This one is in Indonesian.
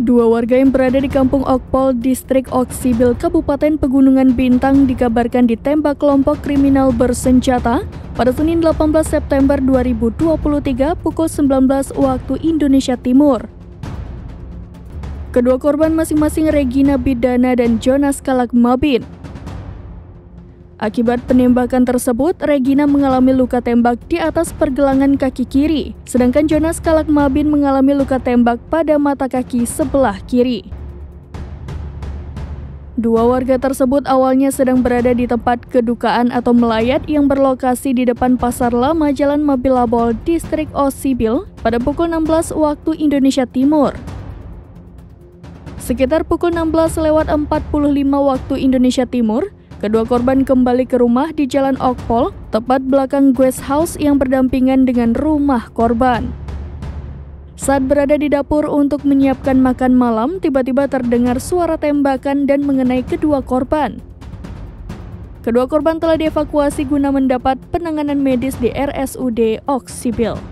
Dua warga yang berada di Kampung Okpol, Distrik Oksibil, Kabupaten Pegunungan Bintang dikabarkan ditembak kelompok kriminal bersenjata pada Senin 18 September 2023 pukul 19 waktu Indonesia Timur. Kedua korban masing-masing Regina Bidana dan Jonas Kalakmabin. Akibat penembakan tersebut, Regina mengalami luka tembak di atas pergelangan kaki kiri, sedangkan Jonas Kalakmabin mengalami luka tembak pada mata kaki sebelah kiri. Dua warga tersebut awalnya sedang berada di tempat kedukaan atau melayat yang berlokasi di depan Pasar Lama Jalan Mabilabol, Distrik Osibil pada pukul 16 waktu Indonesia Timur. Sekitar pukul 16 lewat 45 waktu Indonesia Timur, Kedua korban kembali ke rumah di Jalan Okpol, tepat belakang guest house yang berdampingan dengan rumah korban. Saat berada di dapur untuk menyiapkan makan malam, tiba-tiba terdengar suara tembakan dan mengenai kedua korban. Kedua korban telah dievakuasi guna mendapat penanganan medis di RSUD Oksibil.